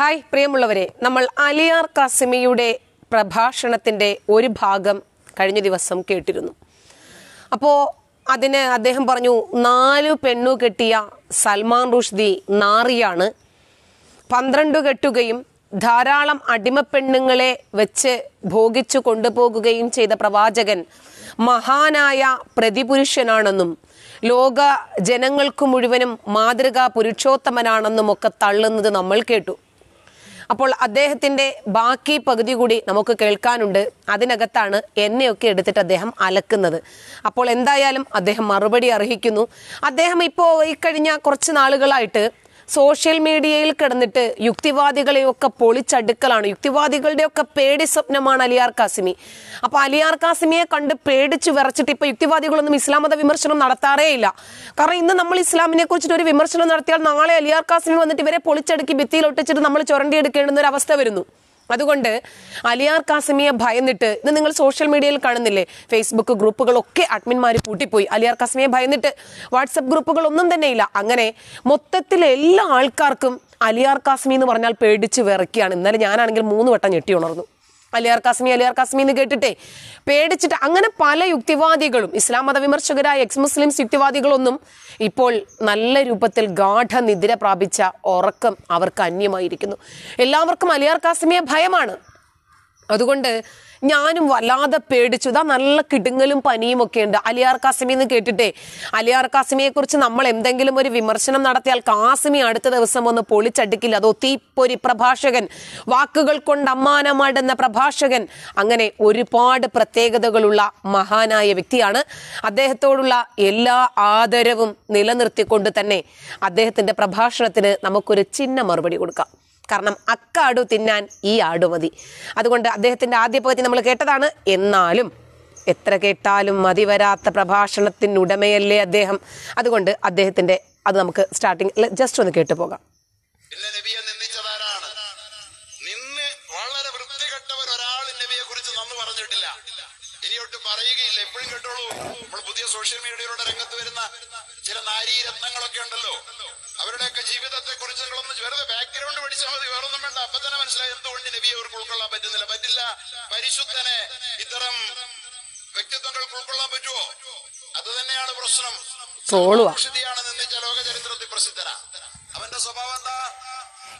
Hi പ്രിയമുള്ളവരെ. നമ്മൾ അലിയാർ കാസിമിയുടെ പ്രഭാഷണത്തിന്റെ ഒരു ഭാഗം കഴിഞ്ഞ ദിവസം കേട്ടിരുന്നു. അപ്പോൾ അതിന് അദ്ദേഹം പറഞ്ഞു നാല് പെണ്ണു കെട്ടിയ സൽമാൻ റുഷ്ദി നാറിയാണ്. പന്ത്രണ്ട് കെട്ടുകയും ധാരാളം അടിമപ്പെണ്ണുങ്ങളെ വെച്ച് ഭോഗിച്ചു കൊണ്ടുപോകുകയും ചെയ്ത പ്രവാചകൻ മഹാനായ പ്രതിപുരുഷനാണെന്നും ലോക ജനങ്ങൾക്കു മുഴുവനും മാതൃകാ പുരുഷോത്തമനാണെന്നും ഒക്കെ തള്ളുന്നത് നമ്മൾ കേട്ടു. അപ്പോൾ അദ്ദേഹത്തിന്റെ ബാക്കി പകുതി കൂടി നമുക്ക് കേൾക്കാനുണ്ട്. അതിനകത്താണ് എന്നെയൊക്കെ എടുത്തിട്ട് അദ്ദേഹം അലക്കുന്നത്. അപ്പോൾ എന്തായാലും അദ്ദേഹം മറുപടി അർഹിക്കുന്നു. അദ്ദേഹം ഇപ്പോൾ ഈ കഴിഞ്ഞ കുറച്ച് നാളുകളായിട്ട് സോഷ്യൽ മീഡിയയിൽ കിടന്നിട്ട് യുക്തിവാദികളെയൊക്കെ പൊളിച്ചടുക്കലാണ്. യുക്തിവാദികളുടെയൊക്കെ പേടി സ്വപ്നമാണ് അലിയാർ കാസിമി അപ്പൊ അലിയാർ കാസിമിയെ കണ്ട് പേടിച്ച് വിറച്ചിട്ട് ഇപ്പൊ യുക്തിവാദികളൊന്നും ഇസ്ലാം മത വിമർശനം നടത്താറേ ഇല്ല. കാരണം ഇന്ന് നമ്മൾ ഇസ്ലാമിനെ കുറിച്ചിട്ട് ഒരു വിമർശനം നടത്തിയാൽ നാളെ അലിയാർ കാസിമി വന്നിട്ട് ഇവരെ പൊളിച്ചടുക്കി ഭിത്തിയിൽ ഒട്ടിച്ചിട്ട് നമ്മൾ ചുരണ്ടിയെടുക്കേണ്ടുന്ന ഒരു അവസ്ഥ വരുന്നു. അതുകൊണ്ട് അലിയാർ കാസമിയെ ഭയന്നിട്ട് ഇത് നിങ്ങൾ സോഷ്യൽ മീഡിയയിൽ കാണുന്നില്ലേ? ഫേസ്ബുക്ക് ഗ്രൂപ്പുകളൊക്കെ അഡ്മിന്മാർ പൂട്ടിപ്പോയി. അലിയാർ കാസമിയെ ഭയന്നിട്ട് വാട്സപ്പ് ഗ്രൂപ്പുകളൊന്നും തന്നെ ഇല്ല. അങ്ങനെ മൊത്തത്തിൽ എല്ലാ ആൾക്കാർക്കും അലിയാർ കാസമി എന്ന് പറഞ്ഞാൽ പേടിച്ച് വിറയ്ക്കുകയാണ്. ഇന്നലെ ഞാനാണെങ്കിൽ മൂന്ന് വട്ടം ഞെട്ടി ഉണർന്നു. അലിയാർ കാസ്മി അലിയാർ കാസ്മി എന്ന് കേട്ടിട്ടേ പേടിച്ചിട്ട് അങ്ങനെ പല യുക്തിവാദികളും ഇസ്ലാം മത വിമർശകരായ എക്സ് മുസ്ലിംസ് യുക്തിവാദികളൊന്നും ഇപ്പോൾ നല്ല രൂപത്തിൽ ഗാഠനിദ്ര പ്രാപിച്ച ഉറക്കം അവർക്ക് അന്യമായിരിക്കുന്നു. എല്ലാവർക്കും അലിയാർ കാസ്മിയെ ഭയമാണ്. അതുകൊണ്ട് ഞാനും വല്ലാതെ പേടിച്ചു. ഇതാ നല്ല കിടുങ്ങലും പനിയും ഒക്കെ ഉണ്ട്. അലിയാർ കാസിമി എന്ന് കേട്ടിട്ടേ അലിയാർ കാസിമിയെ കുറിച്ച് നമ്മൾ എന്തെങ്കിലും ഒരു വിമർശനം നടത്തിയാൽ കാസിമി അടുത്ത ദിവസം ഒന്ന് പൊളിച്ചടുക്കില്ല. അതോ തീപ്പൊരി പ്രഭാഷകൻ വാക്കുകൾ കൊണ്ട് അമ്മാനമാടുന്ന പ്രഭാഷകൻ അങ്ങനെ ഒരുപാട് പ്രത്യേകതകളുള്ള മഹാനായ വ്യക്തിയാണ്. അദ്ദേഹത്തോടുള്ള എല്ലാ ആദരവും നിലനിർത്തിക്കൊണ്ട് തന്നെ അദ്ദേഹത്തിന്റെ പ്രഭാഷണത്തിന് നമുക്കൊരു ചിഹ്ന മറുപടി കൊടുക്കാം. കാരണം അക്കാടു തിന്നാൻ ഈ ആടു മതി. അതുകൊണ്ട് അദ്ദേഹത്തിന്റെ ആദ്യ പകുതി നമ്മൾ കേട്ടതാണ്. എന്നാലും എത്ര കേട്ടാലും മതി വരാത്ത പ്രഭാഷണത്തിനുടമയല്ലേ അദ്ദേഹം. അതുകൊണ്ട് അദ്ദേഹത്തിന്റെ അത് നമുക്ക് സ്റ്റാർട്ടിങ് ജസ്റ്റ് ഒന്ന് കേട്ടു പോകാം. പറയുകയില്ല. എപ്പോഴും കേട്ടോളൂ. നമ്മൾ പുതിയ സോഷ്യൽ മീഡിയയിലൂടെ രംഗത്ത് വരുന്ന ചില നാരീരത്നങ്ങളൊക്കെ ഉണ്ടല്ലോ. അവരുടെയൊക്കെ ജീവിതത്തെ കുറിച്ച് നിങ്ങളൊന്ന് വെറുതെ ബാക്ക്ഗ്രൗണ്ട് പഠിച്ചാൽ മതി. വേറൊന്നും വേണ്ട. അപ്പൊ തന്നെ മനസ്സിലായി. എന്തുകൊണ്ട് നബിയെ അവർക്ക് ഉൾക്കൊള്ളാൻ പറ്റുന്നില്ല? പറ്റില്ല. പരിശുദ്ധനെ ഇത്തരം വ്യക്തിത്വങ്ങൾക്ക് ഉൾക്കൊള്ളാൻ പറ്റുമോ അത് തന്നെയാണ് പ്രശ്നം. ാണ് നിന്നിച്ച ലോക ചരിത്രത്തിൽ പ്രസിദ്ധന. അവന്റെ സ്വഭാവം എന്താ?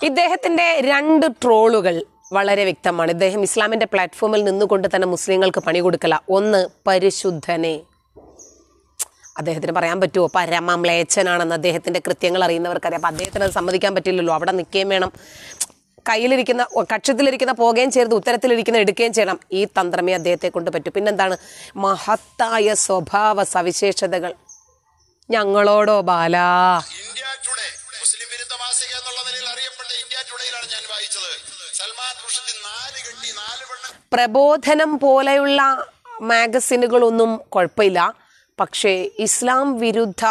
ഇദ്ദേഹത്തിന്റെ രണ്ട് ട്രോളുകൾ വളരെ വ്യക്തമാണ്. ഇദ്ദേഹം ഇസ്ലാമിന്റെ പ്ലാറ്റ്ഫോമിൽ നിന്നുകൊണ്ട് തന്നെ മുസ്ലിങ്ങൾക്ക് പണി കൊടുക്കല. ഒന്ന് പരിശുദ്ധനെ. അദ്ദേഹത്തിന് പറയാൻ പറ്റുമോ? പരമമ്ലേച്ഛനാണെന്ന് അദ്ദേഹത്തിന്റെ കൃത്യങ്ങൾ അറിയുന്നവർക്കറിയാം. അപ്പം അദ്ദേഹത്തിന് അത് സമ്മതിക്കാൻ പറ്റില്ലല്ലോ. അവിടെ നിൽക്കുകയും വേണം. കയ്യിലിരിക്കുന്ന കക്ഷത്തിലിരിക്കുന്ന പോകുകയും ചെയ്ത് ഉത്തരത്തിലിരിക്കുന്ന എടുക്കുകയും ചെയ്യണം. ഈ തന്ത്രമേ അദ്ദേഹത്തെ കൊണ്ട് പറ്റൂ. പിന്നെന്താണ്? മഹത്തായ സ്വഭാവ സവിശേഷതകൾ. ഞങ്ങളോടോ ബാല? ഇന്ത്യ ടുഡേ മുസ്ലിം വിരുദ്ധ മാസിക എന്നുള്ള നിലയിൽ അറിയപ്പെട്ട ഇന്ത്യ ടുഡേയിലാണ് ഞാൻ വായിച്ചത്. സൽമാൻ റുഷദി നാല് കെട്ടി നാല് പ്രബോധനം പോലെയുള്ള മാഗസിനുകളൊന്നും കുഴപ്പമില്ല. പക്ഷേ ഇസ്ലാം വിരുദ്ധ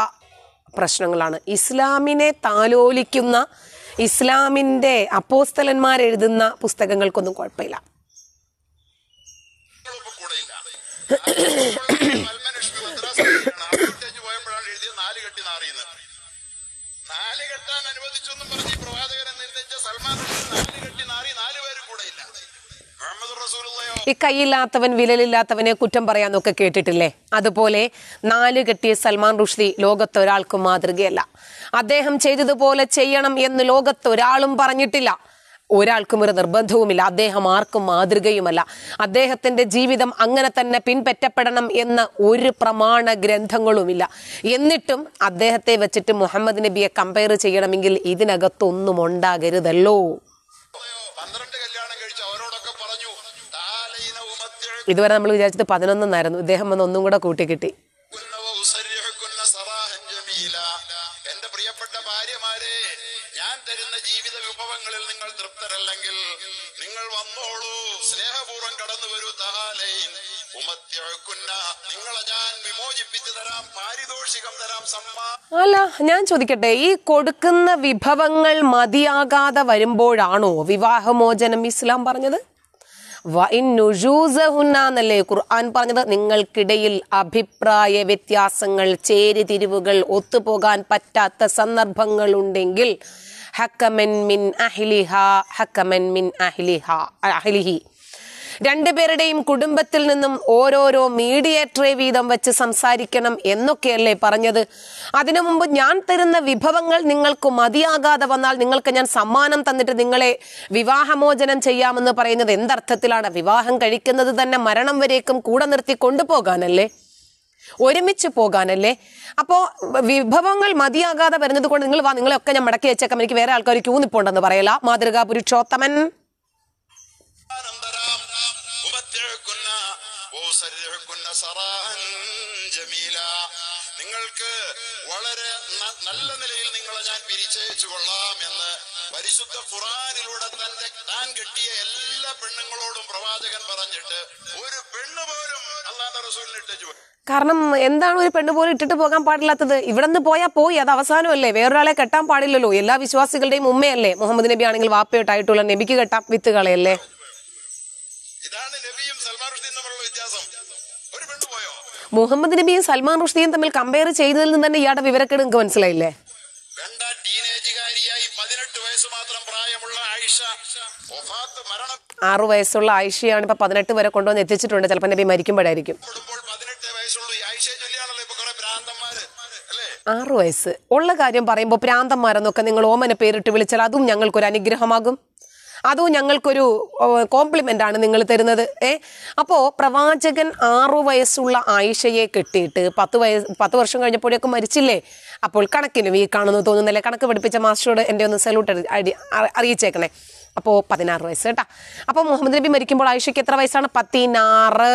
പ്രശ്നങ്ങളാണ്. ഇസ്ലാമിനെ താലോലിക്കുന്ന ഇസ്ലാമിന്റെ അപ്പോസ്തലന്മാർ എഴുതുന്ന പുസ്തകങ്ങൾക്കൊന്നും കുഴപ്പമില്ല. നാല് കെട്ടാൻ അനുവദിച്ചു എന്നും പറഞ്ഞ് ഈ കൈയില്ലാത്തവൻ വിരലില്ലാത്തവനെ കുറ്റം പറയാന്നൊക്കെ കേട്ടിട്ടില്ലേ? അതുപോലെ നാല് കെട്ടിയ സൽമാൻ റുഷ്ദി ലോകത്തൊരാൾക്കും മാതൃകയല്ല. അദ്ദേഹം ചെയ്തതുപോലെ ചെയ്യണം എന്ന് ലോകത്തൊരാളും പറഞ്ഞിട്ടില്ല. ഒരാൾക്കും ഒരു നിർബന്ധവുമില്ല. അദ്ദേഹം ആർക്കും മാതൃകയുമല്ല. അദ്ദേഹത്തിന്റെ ജീവിതം അങ്ങനെ തന്നെ പിൻപറ്റപ്പെടണം എന്ന ഒരു പ്രമാണ ഗ്രന്ഥങ്ങളുമില്ല. എന്നിട്ടും അദ്ദേഹത്തെ വെച്ചിട്ട് മുഹമ്മദ് നബിയെ കമ്പയർ ചെയ്യണമെങ്കിൽ ഇതിനകത്തൊന്നും ഉണ്ടാകരുതല്ലോ. ഇതുവരെ നമ്മൾ വിചാരിച്ചത് പതിനൊന്നെന്നായിരുന്നു. ഇദ്ദേഹം വന്ന് ഒന്നും കൂടെ ജമീല. എന്റെ പ്രിയപ്പെട്ട ഭാര്യമാരെ ഞാൻ തരുന്ന ജീവിത വിഭവങ്ങളിൽ നിങ്ങൾ തൃപ്തരല്ലെങ്കിൽ നിങ്ങൾ വന്നോളൂ. സ്നേഹപൂർവം കടന്നു വരൂ അല്ല ഞാൻ ചോദിക്കട്ടെ ഈ കൊടുക്കുന്ന വിഭവങ്ങൾ മതിയാകാതെ വരുമ്പോഴാണോ വിവാഹമോചനം ഇസ്ലാം പറഞ്ഞത്? എന്നല്ലേ ഖുർആൻ പറഞ്ഞത്? നിങ്ങൾക്കിടയിൽ അഭിപ്രായ വ്യത്യാസങ്ങൾ ചേരിതിരിവുകൾ ഒത്തുപോകാൻ പറ്റാത്ത സന്ദർഭങ്ങൾ ഉണ്ടെങ്കിൽ ഹക്കമൻ മിൻ അഹ്ലിഹ ഹക്കമൻ മിൻ അഹ്ലിഹ അഹ്ലിഹി. രണ്ടുപേരുടെയും കുടുംബത്തിൽ നിന്നും ഓരോരോ മീഡിയേറ്ററെ വീതം വെച്ച് സംസാരിക്കണം എന്നൊക്കെയല്ലേ പറഞ്ഞത്. അതിനു മുമ്പ് ഞാൻ തരുന്ന വിഭവങ്ങൾ നിങ്ങൾക്ക് മതിയാകാതെ വന്നാൽ നിങ്ങൾക്ക് ഞാൻ സമ്മാനം തന്നിട്ട് നിങ്ങളെ വിവാഹമോചനം ചെയ്യാമെന്ന് പറയുന്നത് എന്തർത്ഥത്തിലാണ്? വിവാഹം കഴിക്കുന്നത് തന്നെ മരണം വരേക്കും കൂടെ നിർത്തി കൊണ്ടുപോകാനല്ലേ? ഒരുമിച്ച് പോകാനല്ലേ? അപ്പോ വിഭവങ്ങൾ മതിയാകാതെ വരുന്നത് കൊണ്ട് നിങ്ങൾ വാ നിങ്ങളെയൊക്കെ ഞാൻ മടക്കി വെച്ചേക്കാം. എനിക്ക് വേറെ ആൾക്കാർ ക്യൂ നിപ്പുണ്ടെന്ന് പറയല. മാതൃകാ പുരുഷോത്തമൻ. പിരിച്ചയച്ചു കൊള്ളാം എന്ന് പരിശുദ്ധ ഖുറാനിലൂടെ തന്റെ താൻ കെട്ടിയ എല്ലാ പെണ്ണുങ്ങളോടും പ്രവാചകൻ പറഞ്ഞിട്ട് ഒരു പെണ്ണ് പോലും അള്ളാന്റെ റസൂലിന് ഇട്ടു കാരണം എന്താണ് ഒരു പെണ്ണ് പോലും ഇട്ടിട്ട് പോകാൻ പാടില്ലാത്തത്? ഇവിടെ നിന്ന് പോയാൽ പോയി അത് അവസാനമല്ലേ? വേറൊരാളെ കെട്ടാൻ പാടില്ലല്ലോ. എല്ലാ വിശ്വാസികളുടെയും ഉമ്മയല്ലേ? മുഹമ്മദ് നബി ആണെങ്കിൽ വാപ്പയോട്ടായിട്ടുള്ള നബിക്ക് കെട്ടാം വിത്തുകളെയല്ലേ? ഇതാണ് നബിയും സൽമാൻ റുഷ്ദിയും തമ്മിലുള്ള വ്യത്യാസം. മുഹമ്മദ് നബിയും സൽമാൻ റുഷ്ദിയും തമ്മിൽ കമ്പയർ ചെയ്തതിൽ നിന്ന് തന്നെ ഇയാളുടെ വിവരക്കേട് നിങ്ങൾക്ക് മനസ്സിലായില്ലേ? വയസ്സ് മാത്രം പ്രായമുള്ള ആയിഷ വഫാത്ത് മരണം. ആറു വയസ്സുള്ള ആയിഷയാണ് ഇപ്പൊ പതിനെട്ട് വരെ കൊണ്ടുവന്ന് എത്തിച്ചിട്ടുണ്ട്. ചിലപ്പോൾ നബി മരിക്കുമ്പോഴായിരിക്കും. ആറു വയസ്സ്. ഉള്ള കാര്യം പറയുമ്പോൾ പ്രാന്തന്മാരെന്നൊക്കെ നിങ്ങൾ ഓമനെ പേരിട്ട് വിളിച്ചാൽ അതും ഞങ്ങൾക്കൊരു അനുഗ്രഹമാകും. അതും ഞങ്ങൾക്കൊരു കോംപ്ലിമെന്റ് ആണ് നിങ്ങൾ തരുന്നത്. ഏ? അപ്പോ പ്രവാചകൻ ആറു വയസ്സുള്ള ആയിഷയെ കെട്ടിയിട്ട് പത്ത് വയസ്സ് പത്ത് വർഷം കഴിഞ്ഞപ്പോഴേക്കും മരിച്ചില്ലേ? അപ്പോൾ കണക്കിന് കാണുന്നു തോന്നുന്നില്ലേ? കണക്ക് പഠിപ്പിച്ച മാസ്റ്ററോട് എന്റെ ഒന്ന് സല്യൂട്ട് അടി അറിയിച്ചേക്കണേ. അപ്പോൾ പതിനാറ് വയസ്സ് കേട്ടാ. അപ്പോൾ മുഹമ്മദ് നബി മരിക്കുമ്പോൾ ആയിഷയ്ക്ക് എത്ര വയസ്സാണ്? പതിനാറ്.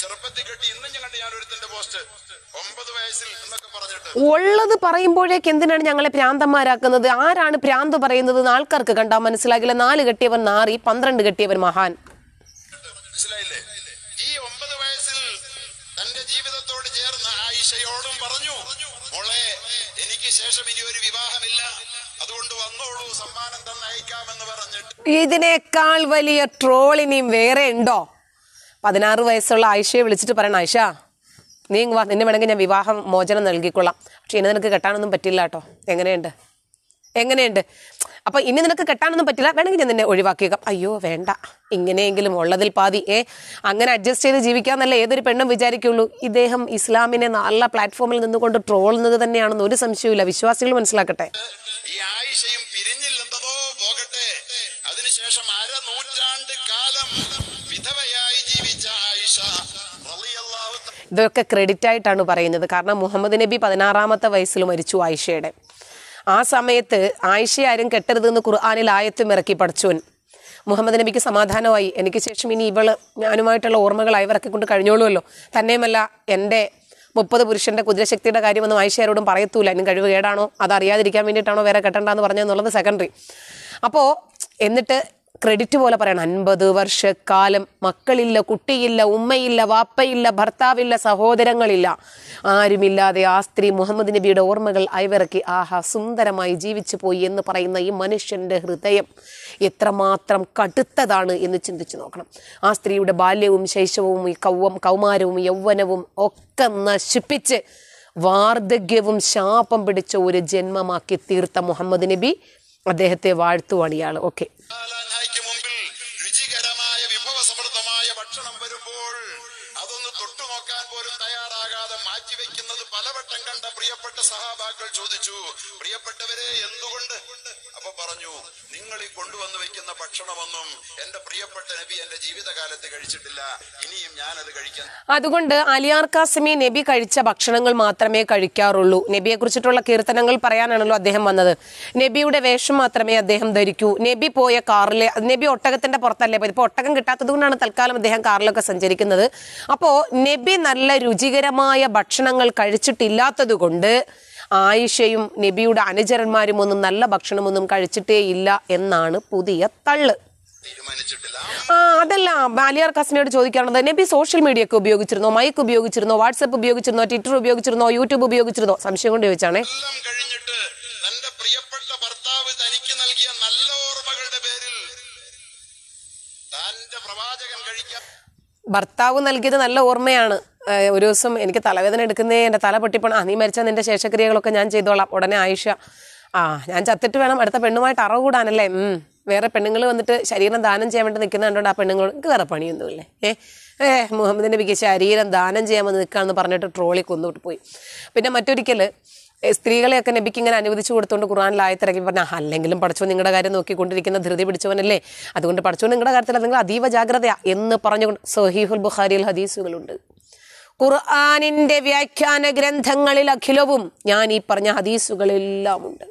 ചെറുപ്പത്തിൽ കെട്ടി. ഇന്നും ഞാൻ കണ്ടു ഞാൻ ഒരുത്തിന്റെ പോസ്റ്റ് ഒമ്പത് വയസ്സിൽ എന്നൊക്കെ പറഞ്ഞിട്ട്. ഉള്ളത് പറയുമ്പോഴേക്ക് എന്തിനാണ് ഞങ്ങളെ പ്രാന്തന്മാരാക്കുന്നത്? ആരാണ് പ്രാന്ത് പറയുന്നത് ആൾക്കാർക്ക് കണ്ടാൽ മനസ്സിലാകില്ല. നാല് കെട്ടിയവൻ നാറി പന്ത്രണ്ട് കെട്ടിയവൻ മഹാൻ. മനസ്സിലായില്ലേ? ഈ ഒമ്പത് വയസ്സിൽ തന്റെ ജീവിതത്തോട് ചേർന്ന ആയിഷയോടും പറഞ്ഞു. മോളെ എനിക്ക് ശേഷം ഇനി ഒരു വിവാഹമില്ല. അതുകൊണ്ട് വന്നോളൂ സമ്മാനം തന്നയക്കാമെന്ന് പറഞ്ഞിട്ട്. ഇതിനേക്കാൾ വലിയ ട്രോൾ ഇനിയും വേറെ ഉണ്ടോ? പതിനാറ് വയസ്സുള്ള ആയിഷയെ വിളിച്ചിട്ട് പറയണം ആയിഷ നീ വാ നിന്നെ വേണമെങ്കിൽ ഞാൻ വിവാഹം മോചനം നൽകിക്കൊള്ളാം. പക്ഷെ ഇനി നിനക്ക് കെട്ടാനൊന്നും പറ്റില്ല കേട്ടോ. എങ്ങനെയുണ്ട്? എങ്ങനെയുണ്ട്? അപ്പൊ ഇനി നിനക്ക് കെട്ടാനൊന്നും പറ്റില്ല. വേണമെങ്കിൽ ഞാൻ നിന്നെ ഒഴിവാക്കിയേക്കാം. അയ്യോ വേണ്ട. ഇങ്ങനെയെങ്കിലും ഉള്ളതിൽ പാതി. ഏ അങ്ങനെ അഡ്ജസ്റ്റ് ചെയ്ത് ജീവിക്കാന്നല്ല ഏതൊരു പെണ്ണും വിചാരിക്കുള്ളൂ. ഇദ്ദേഹം ഇസ്ലാമിനെ നല്ല പ്ലാറ്റ്ഫോമിൽ നിന്നുകൊണ്ട് ട്രോളുന്നത് തന്നെയാണെന്ന് ഒരു സംശയവുമില്ല. വിശ്വാസികൾ മനസ്സിലാക്കട്ടെ. ഈ ആയിഷയും പിരിഞ്ഞില്ലെന്നതോ പോകട്ടെ. അതിനുശേഷം അര നൂറ്റാണ്ട് കാലം വിധവയായി ജീവിച്ച ആയിഷ ഇതൊക്കെ ക്രെഡിറ്റ് ആയിട്ടാണ് പറയുന്നത്. കാരണം മുഹമ്മദ് നബി പതിനാറാമത്തെ വയസ്സിൽ മരിച്ചു ആയിഷയുടെ. ആ സമയത്ത് ആയിഷയാരും കെട്ടരുതെന്ന് ഖുർആാനിൽ ആയത്തും ഇറക്കി പഠിച്ചുവൻ. മുഹമ്മദ് നബിക്ക് സമാധാനമായി. എനിക്ക് ശേഷം ഇനി ഇവൾ ഞാനുമായിട്ടുള്ള ഓർമ്മകൾ അയവിറക്കി കൊണ്ട് കഴിഞ്ഞോളുമല്ലോ. തന്നെയുമല്ല എന്റെ മുപ്പത് പുരുഷന്റെ കുതിരശക്തിയുടെ കാര്യമൊന്നും ആയിഷയാരോടും പറയത്തൂല. ഇനി കഴിവ് കേടാണോ? അത് അറിയാതിരിക്കാൻ വേണ്ടിയിട്ടാണോ വേറെ കെട്ടണ്ടെന്ന് പറഞ്ഞെന്നുള്ളത് സെക്കൻഡറി അപ്പോൾ എന്നിട്ട് ക്രെഡിറ്റ് പോലെ പറയണം. അൻപത് വർഷക്കാലം മക്കളില്ല കുട്ടിയില്ല ഉമ്മയില്ല വാപ്പയില്ല ഭർത്താവില്ല സഹോദരങ്ങളില്ല. ആരുമില്ലാതെ ആ സ്ത്രീ മുഹമ്മദ് നബിയുടെ ഓർമ്മകൾ അയവിറക്കി ആഹാ സുന്ദരമായി ജീവിച്ചു പോയി എന്ന് പറയുന്ന ഈ മനുഷ്യന്റെ ഹൃദയം എത്രമാത്രം കടുത്തതാണ് എന്ന് ചിന്തിച്ചു നോക്കണം. ആ സ്ത്രീയുടെ ബാല്യവും ശൈശവവും ഈ കൗവം കൗമാരവും യൗവനവും ഒക്കെ നശിപ്പിച്ച് വാർദ്ധക്യവും ശാപം പിടിച്ച ഒരു ജന്മമാക്കി തീർത്ത മുഹമ്മദ് നബി അദ്ദേഹത്തെ വാഴ്ത്തുവാണ് ഇയാൾ. ഓക്കെ. ചോദിച്ചു പ്രിയപ്പെട്ടവരെ എന്തുകൊണ്ട്? അപ്പൊ പറഞ്ഞു നിങ്ങൾ ഈ കൊണ്ടുവന്ന് വെക്കുന്ന ഭക്ഷണമൊന്നും എന്റെ പ്രിയപ്പെട്ട നബി എന്റെ ജീവിതകാലത്ത് കഴിച്ചിട്ടില്ല. ഇനിയും ഞാൻ അത് കഴിക്കാൻ അതുകൊണ്ട് അലിയാർ കാസിമി നബി കഴിച്ച ഭക്ഷണങ്ങൾ മാത്രമേ കഴിക്കാറുള്ളൂ. നബിയെ കുറിച്ചിട്ടുള്ള കീർത്തനങ്ങൾ പറയാനാണല്ലോ അദ്ദേഹം വന്നത്. നബിയുടെ വേഷം മാത്രമേ അദ്ദേഹം ധരിക്കൂ. നബി പോയ കാറിലെ നബി ഒട്ടകത്തിന്റെ പുറത്തല്ലേ ഇപ്പൊ ഒട്ടകം കിട്ടാത്തത് കൊണ്ടാണ് തൽക്കാലം അദ്ദേഹം കാറിലൊക്കെ സഞ്ചരിക്കുന്നത്. അപ്പോ നബി നല്ല രുചികരമായ ഭക്ഷണങ്ങൾ കഴിച്ചിട്ടില്ലാത്തത് കൊണ്ട് ആയിഷയും നബിയുടെ അനുചരന്മാരും ഒന്നും നല്ല ഭക്ഷണമൊന്നും കഴിച്ചിട്ടേ ഇല്ല എന്നാണ് പുതിയ തള്ള്. ആ അതല്ല ബാലിയാർ കസിനോട് ചോദിക്കാനുള്ളത്. നബി സോഷ്യൽ മീഡിയ ഒക്കെ ഉപയോഗിച്ചിരുന്നോ? മൈക്ക് ഉപയോഗിച്ചിരുന്നോ? വാട്സപ്പ് ഉപയോഗിച്ചിരുന്നോ? ട്വിറ്റർ ഉപയോഗിച്ചിരുന്നോ? യൂട്യൂബ് ഉപയോഗിച്ചിരുന്നോ? സംശയം കൊണ്ട് ചോദിച്ചാണേ. ഭർത്താവ് നൽകിയത് നല്ല ഓർമ്മയാണ്. ഒരു ദിവസം എനിക്ക് തലവേദന എടുക്കുന്നേ എന്റെ തല പൊട്ടിപ്പണ ആ നീ മരിച്ചാൽ നിന്റെ ശേഷക്രിയകളൊക്കെ ഞാൻ ചെയ്തോളാം ഉടനെ ആയിഷ. ആ ഞാൻ ചത്തിട്ട് വേണം അടുത്ത പെണ്ണുമായിട്ട് അറവ് കൂടാനല്ലേ? വേറെ പെണ്ണുങ്ങൾ വന്നിട്ട് ശരീരം ദാനം ചെയ്യാൻ വേണ്ടി നിൽക്കുന്ന കണ്ടോണ്ട് ആ പെണ്ണുങ്ങൾ എനിക്ക് വേറെ പണിയൊന്നുമില്ലേ ഏ ഏ മുഹമ്മദ് നബിക്ക് ശരീരം ദാനം ചെയ്യാൻ വന്ന് നിൽക്കാന്ന് പറഞ്ഞിട്ട് ട്രോളി കൊന്നുവിട്ട് പോയി. പിന്നെ മറ്റൊരിക്കൽ സ്ത്രീകളെയൊക്കെ നബിക്ക് ഇങ്ങനെ അനുവദിച്ചു കൊടുത്തുകൊണ്ട് ഖുറാനിൽ ആയത്തിറക്കി പറഞ്ഞ അല്ലെങ്കിലും പഠിച്ചു നിങ്ങളുടെ കാര്യം നോക്കിക്കൊണ്ടിരിക്കുന്ന ധൃതി പിടിച്ചവനല്ലേ? അതുകൊണ്ട് പഠിച്ചോ നിങ്ങളുടെ കാര്യത്തിൽ നിങ്ങൾ അതീവ ജാഗ്രതയാ എന്ന് പറഞ്ഞുകൊണ്ട് സഹീഹുൽ ബുഖാരിയിൽ ഹദീസുകളുണ്ട്. ഖുർആാനിന്റെ വ്യാഖ്യാന ഗ്രന്ഥങ്ങളിൽ അഖിലവും ഞാൻ ഈ പറഞ്ഞ ഹദീസുകളെല്ലാം ഉണ്ട്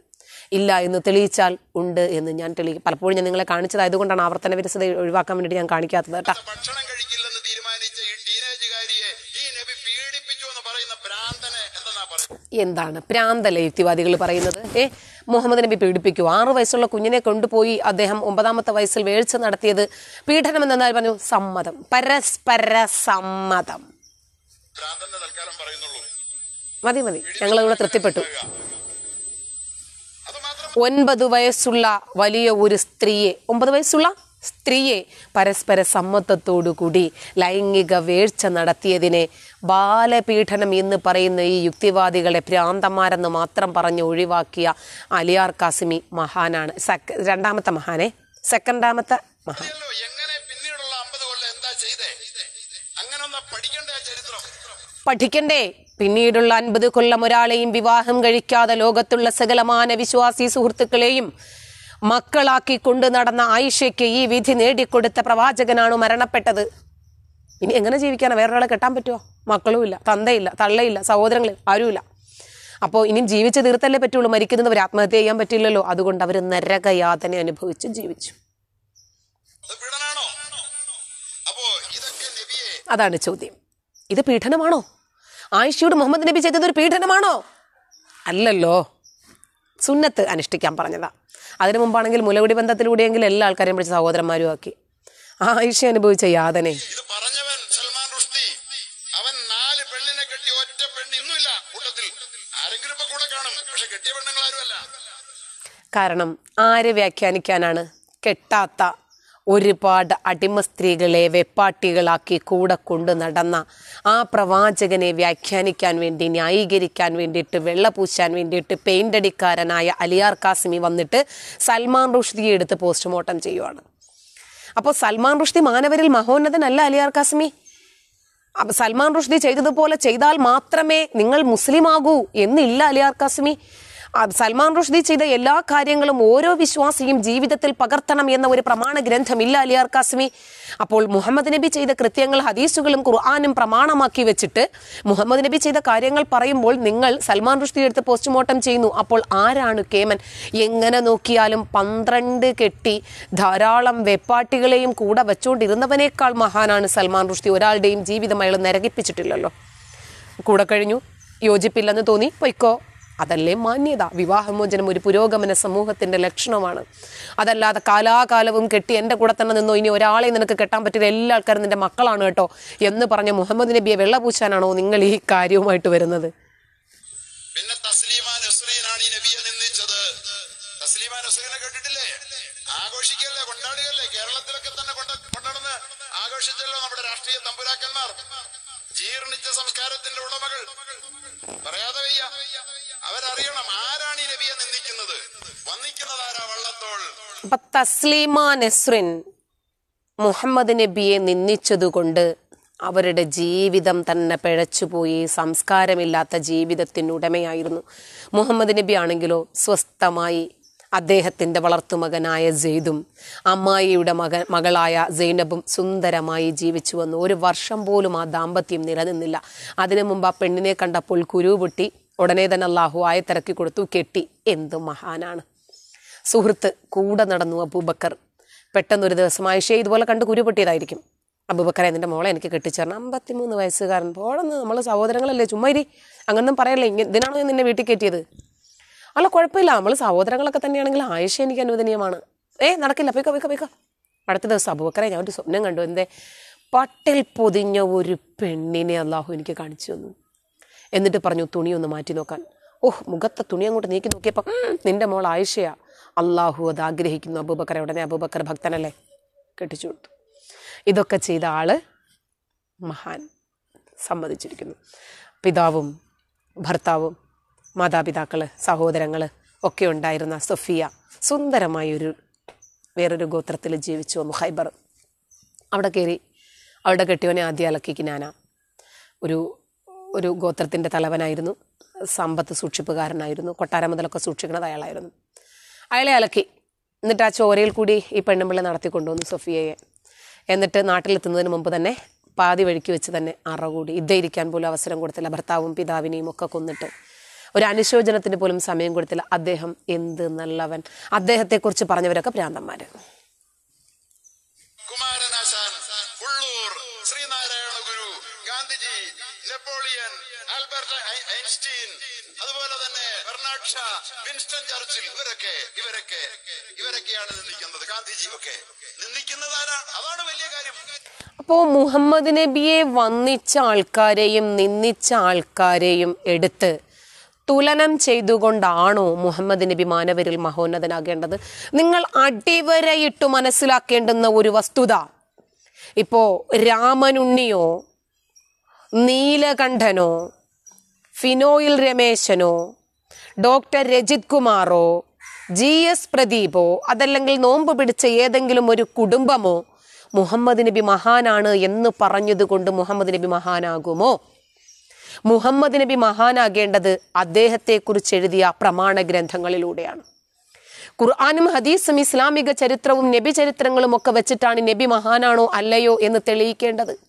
ഇല്ല എന്ന് തെളിയിച്ചാൽ ഉണ്ട് എന്ന് ഞാൻ തെളിയിക്കും പലപ്പോഴും ഞാൻ നിങ്ങളെ കാണിച്ചതായതുകൊണ്ടാണ് ആവർത്തന വിരസത ഒഴിവാക്കാൻ വേണ്ടിയിട്ട് ഞാൻ കാണിക്കാത്തത് കേട്ടോ. ഭക്ഷണം കഴിക്കില്ലെന്ന് തീരുമാനിച്ച ഈ ടീനേജുകാരിയെ ഈ നബി പീഡിപ്പിച്ചു എന്ന് പറയുന്ന ഭ്രാന്തനെ പറയുന്നത്? എന്താണ് പ്രാന്തല്ലേ യുക്തിവാദികൾ പറയുന്നത്? ഏ മുഹമ്മദ് നബി പീഡിപ്പിക്കൂ. ആറു വയസ്സുള്ള കുഞ്ഞിനെ കൊണ്ടുപോയി അദ്ദേഹം ഒമ്പതാമത്തെ വയസ്സിൽ വേഴ്ച നടത്തിയത് പീഡനം എന്നാൽ പറഞ്ഞു സമ്മതം. പരസ്പര സമ്മതം. ഭ്രാന്തന്റെ തൽക്കാലം പറയുന്നുള്ളൂ. മതി മതി. ഇവിടെ തൃപ്തിപ്പെട്ടു. ഒൻപത് വയസ്സുള്ള വലിയ ഒരു സ്ത്രീയെ ഒമ്പത് വയസ്സുള്ള സ്ത്രീയെ പരസ്പര സമ്മതത്തോടുകൂടി ലൈംഗിക വീഴ്ച നടത്തിയതിനെ ബാലപീഠനം എന്ന് പറയുന്ന ഈ യുക്തിവാദികളെ ഭ്രാന്തന്മാരെന്ന് മാത്രം പറഞ്ഞ് ഒഴിവാക്കിയ അലിയാർ കാസിമി മഹാനാണ്. സെക്ക രണ്ടാമത്തെ മഹാനെ. സെക്കൻഡാമത്തെ മഹാൻ പഠിക്കണ്ടേ? പിന്നീടുള്ള അൻപത് കൊല്ലം ഒരാളെയും വിവാഹം കഴിക്കാതെ ലോകത്തുള്ള സകലമാന വിശ്വാസി സുഹൃത്തുക്കളെയും മക്കളാക്കി കൊണ്ടു നടന്ന ആയിഷയ്ക്ക് ഈ വിധി നേടിക്കൊടുത്ത പ്രവാചകനാണ് മരണപ്പെട്ടത്. ഇനി എങ്ങനെ ജീവിക്കാനാ? വേറൊരാളെ കെട്ടാൻ പറ്റുമോ മക്കളുമില്ല തന്തയില്ല തള്ളയില്ല സഹോദരങ്ങൾ ആരുമില്ല. അപ്പോൾ ഇനിയും ജീവിച്ച് തീർത്തല്ലേ പറ്റുള്ളൂ. മരിക്കുന്നവർ ആത്മഹത്യ ചെയ്യാൻ പറ്റില്ലല്ലോ. അതുകൊണ്ട് അവർ നരകയാതന അനുഭവിച്ച് ജീവിച്ചു. അതാണ് ചോദ്യം. ഇത് പീഡനമാണോ? ആയിഷയോട് മുഹമ്മദ് നബി ചെയ്തത് ഒരു പീഡനമാണോ? അല്ലല്ലോ. സുന്നത്ത് അനുഷ്ഠിക്കാൻ പറഞ്ഞതാ. അതിനു മുമ്പാണെങ്കിൽ മുലകുടി ബന്ധത്തിലൂടെയെങ്കിൽ എല്ലാ ആൾക്കാരെയും വിളിച്ച് സഹോദരന്മാരും ആക്കി. ആയിഷ അനുഭവിച്ച യാതനെ. കാരണം ആരെ വ്യാഖ്യാനിക്കാനാണ് കെട്ടാത്ത ഒരുപാട് അടിമ സ്ത്രീകളെ വെപ്പാട്ടികളാക്കി കൂടെ കൊണ്ട് നടന്ന ആ പ്രവാചകനെ വ്യാഖ്യാനിക്കാൻ വേണ്ടി ന്യായീകരിക്കാൻ വേണ്ടിയിട്ട് വെള്ളപൂശാൻ വേണ്ടിയിട്ട് പെയിന്റ് അടിക്കാരനായ അലിയാർ കാസിമി വന്നിട്ട് സൽമാൻ റുഷ്ദിയെ എടുത്ത് പോസ്റ്റ്മോർട്ടം ചെയ്യുവാണ്. അപ്പോൾ സൽമാൻ റുഷ്ദി മാനവരിൽ മഹോന്നതനല്ല അലിയാർ കാസിമി സൽമാൻ റുഷ്ദി ചെയ്തതുപോലെ ചെയ്താൽ മാത്രമേ നിങ്ങൾ മുസ്ലിം ആകൂ എന്നില്ല അലിയാർ കാസിമി സൽമാൻ റുഷ്ദി ചെയ്ത എല്ലാ കാര്യങ്ങളും ഓരോ വിശ്വാസിയും ജീവിതത്തിൽ പകർത്തണം എന്ന ഒരു പ്രമാണ ഗ്രന്ഥമില്ല അലിയാർ കാസ്മി. അപ്പോൾ മുഹമ്മദ് നബി ചെയ്ത കൃത്യങ്ങൾ ഹദീസുകളും ഖുർആാനും പ്രമാണമാക്കി വെച്ചിട്ട് മുഹമ്മദ് നബി ചെയ്ത കാര്യങ്ങൾ പറയുമ്പോൾ നിങ്ങൾ സൽമാൻ റുഷ്ദി എടുത്ത് പോസ്റ്റ്മോർട്ടം ചെയ്യുന്നു. അപ്പോൾ ആരാണ് കേമൻ? എങ്ങനെ നോക്കിയാലും പന്ത്രണ്ട് കെട്ടി ധാരാളം വെപ്പാട്ടികളെയും കൂടെ വെച്ചുകൊണ്ടിരുന്നവനേക്കാൾ മഹാനാണ് സൽമാൻ റുഷ്ദി. ഒരാളുടെയും ജീവിതം അയാൾ നരകിപ്പിച്ചിട്ടില്ലല്ലോ. കൂടെ കഴിഞ്ഞു. യോജിപ്പില്ലെന്ന് തോന്നി. പൊയ്ക്കോ. അതല്ലേ മാന്യത? വിവാഹമോചനം ഒരു പുരോഗമന സമൂഹത്തിന്റെ ലക്ഷണമാണ്. അതല്ലാതെ കാലാകാലവും കെട്ടി എന്റെ കൂടെ തന്നെ നിന്നോ ഇനി ഒരാളെ നിനക്ക് കെട്ടാൻ പറ്റില്ല. എല്ലാ ആൾക്കാരും നിന്റെ മക്കളാണ് കേട്ടോ. എന്ന് പറഞ്ഞ മുഹമ്മദ് നബിയെ വെള്ളപൂശാനാണോ നിങ്ങൾ ഈ കാര്യവുമായിട്ട് വരുന്നത്? പിന്നെ നസ്രീനാണ് ഈ നസ്രീനെ ആഘോഷിക്കല്ലേ? കേരളത്തിലൊക്കെ തന്നെ ആഘോഷിച്ചല്ലോ നമ്മുടെ ജീർണിച്ച സംസ്കാരത്തിന്റെ ഉടമകൾ. പറയാതെ വയ്യ. അവരറിയണം ആരാണ് ഈ നബിയെ നിന്ദിക്കുന്നത്? വന്നിക്കുന്നത് ആരാ? വള്ളത്തോൾ. അപ്പൊ നെസ്രിൻ മുഹമ്മദ് നബിയെ നിന്ദിച്ചതുകൊണ്ട് അവരുടെ ജീവിതം തന്നെ പിഴച്ചുപോയി സംസ്കാരമില്ലാത്ത ജീവിതത്തിനുടമയായിരുന്നു മുഹമ്മദ് നബി ആണെങ്കിലോ സ്വസ്ഥമായി അദ്ദേഹത്തിന്റെ വളർത്തുമകനായ ജെയ്ദും അമ്മായിയുടെ മകൻ മകളായ സൈനബും സുന്ദരമായി ജീവിച്ചു വന്നു. ഒരു വർഷം പോലും ആ ദാമ്പത്യം നിലനിന്നില്ല. അതിനു മുമ്പ് ആ പെണ്ണിനെ കണ്ടപ്പോൾ കുരു പൊട്ടി. ഉടനെ തന്നെ അള്ളാഹു ആയത്തിറക്കി കൊടുത്തു. കെട്ടി. എന്ത് മഹാനാണ്. സുഹൃത്ത് കൂടെ നടന്നു അബൂബക്കർ. പെട്ടെന്നൊരു ദിവസം ആയിഷയെ ഇതുപോലെ കണ്ട് കുരുപൊട്ടിയതായിരിക്കും. അബൂബക്കറെ എന്റെ മോളെ എനിക്ക് കെട്ടിച്ചേരണം. അമ്പത്തിമൂന്ന് വയസ്സുകാരൻ. പോളെന്ന് നമ്മൾ സഹോദരങ്ങളല്ലേ? ചുമ്മാ ഇരി. അങ്ങനൊന്നും പറയല്ലേ? ഇങ്ങനെ ഇതിനാണോ ഞാൻ നിന്നെ വീട്ടിൽ കയറ്റിയത്? അല്ല കുഴപ്പമില്ല. നമ്മൾ സഹോദരങ്ങളൊക്കെ തന്നെയാണെങ്കിൽ ആയിഷ എനിക്ക് അനുവദനീയമാണ്. ഏ നടക്കില്ല. പോയിക്കോ പോയിക്കോ പോയിക്കോ. അടുത്ത ദിവസം അബൂബക്കറെ ഞാൻ ഒരു സ്വപ്നം കണ്ടു. എന്തേ? പട്ടിൽ പൊതിഞ്ഞ ഒരു പെണ്ണിനെ അള്ളാഹു എനിക്ക് കാണിച്ചു തന്നു. എന്നിട്ട് പറഞ്ഞു തുണിയൊന്ന് മാറ്റി നോക്കാൻ. ഓഹ് മുഖത്തെ തുണി അങ്ങോട്ട് നീക്കി നോക്കിയപ്പോൾ നിന്റെ മോൾ ആയിഷയാ. അള്ളാഹു അത് ആഗ്രഹിക്കുന്നു. അബൂബക്കറെ ഉടനെ അബൂബക്കർ ഭക്തനല്ലേ? കെട്ടിച്ചു കൊടുത്തു. ഇതൊക്കെ ചെയ്ത ആൾ മഹാൻ സമ്മതിച്ചിരിക്കുന്നു. പിതാവും ഭർത്താവും മാതാപിതാക്കൾ സഹോദരങ്ങൾ ഒക്കെ ഉണ്ടായിരുന്ന സൊഫിയ സുന്ദരമായൊരു വേറൊരു ഗോത്രത്തിൽ ജീവിച്ചു വന്നു ഹൈബർ അവിടെ കയറി അവിടെ കെട്ടിയവനെ ആദ്യം അലക്കി കിനാന ഒരു ഒരു ഗോത്രത്തിന്റെ തലവനായിരുന്നു. സമ്പത്ത് സൂക്ഷിപ്പുകാരനായിരുന്നു. കൊട്ടാരം മുതലൊക്കെ സൂക്ഷിക്കുന്നത് അയാളായിരുന്നു. അയാളെ അലക്കി. എന്നിട്ട് ആ ചോരയിൽ കൂടി ഈ പെണ്ണുമ്പിള്ള നടത്തി കൊണ്ടുവന്നു സൊഫിയയെ. എന്നിട്ട് നാട്ടിലെത്തുന്നതിന് മുമ്പ് തന്നെ പാതി വഴിക്ക് വെച്ച് തന്നെ അറ കൂടി. ഇരിക്കാൻ പോലും അവസരം കൊടുത്തില്ല. ഭർത്താവും പിതാവിനെയും ഒക്കെ കൊന്നിട്ട്. ഒരു അനുശോചനത്തിന് പോലും സമയം കൊടുത്തില്ല. അദ്ദേഹം എന്ത് നല്ലവൻ. അദ്ദേഹത്തെക്കുറിച്ച് പറഞ്ഞവരൊക്കെ ഭ്രാന്തന്മാർ വിൻസ്റ്റൺ ചർച്ചിൽ ഇവരൊക്കെ ഇവരൊക്കെ ഇവരൊക്കെയാണ് നിന്ദിക്കുന്നത് ഗാന്ധിജി ഒക്കെ നിന്ദിക്കുന്നത് ആരാണ് അതാണ് വലിയ കാര്യം. അപ്പോൾ മുഹമ്മദ് നബിയെ വന്നിച്ച ആൾക്കാരെയും നിന്ദിച്ച ആൾക്കാരെയും എടുത്ത് തുലനം ചെയ്തുകൊണ്ടാണോ മുഹമ്മദ് നബി മാനവരിൽ മഹോന്നതനാകേണ്ടത്? നിങ്ങൾ അടിവരയിട്ട് മനസ്സിലാക്കേണ്ടുന്ന ഒരു വസ്തുത. ഇപ്പോ രാമനുണ്ണിയോ നീലകണ്ഠനോ ഫിനോയിൽ രമേശനോ ഡോക്ടർ രജിത് കുമാറോ ജി എസ് പ്രദീപോ അതല്ലെങ്കിൽ നോമ്പ് പിടിച്ച ഏതെങ്കിലും ഒരു കുടുംബമോ മുഹമ്മദ് നബി മഹാനാണ് എന്ന് പറഞ്ഞതുകൊണ്ട് മുഹമ്മദ് നബി മഹാനാകുമോ? മുഹമ്മദ് നബി മഹാനാകേണ്ടത് അദ്ദേഹത്തെക്കുറിച്ച് എഴുതിയ പ്രമാണ ഗ്രന്ഥങ്ങളിലൂടെയാണ്. ഖുർആാനും ഹദീസും ഇസ്ലാമിക ചരിത്രവും നബി ചരിത്രങ്ങളും ഒക്കെ വെച്ചിട്ടാണ് നബി മഹാനാണോ അല്ലയോ എന്ന് തെളിയിക്കേണ്ടത്.